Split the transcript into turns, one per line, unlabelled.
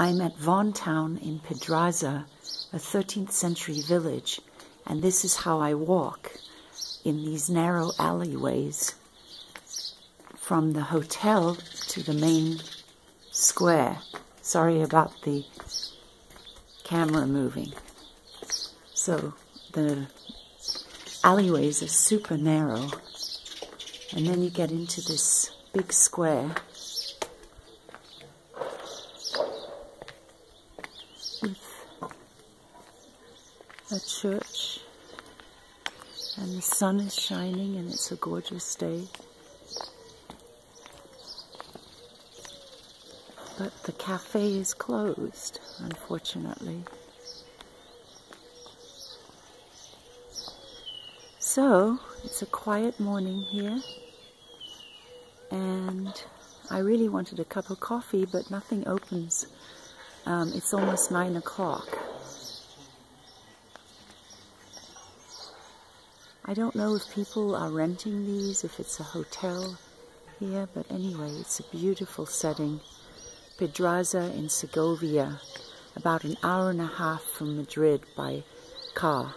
I'm at Vaughan in Pedraza, a 13th century village, and this is how I walk in these narrow alleyways from the hotel to the main square. Sorry about the camera moving. So the alleyways are super narrow, and then you get into this big square a church and the sun is shining and it's a gorgeous day. But the cafe is closed, unfortunately. So, it's a quiet morning here, and I really wanted a cup of coffee, but nothing opens. Um, it's almost nine o'clock. I don't know if people are renting these, if it's a hotel here, but anyway, it's a beautiful setting. Pedraza in Segovia, about an hour and a half from Madrid by car.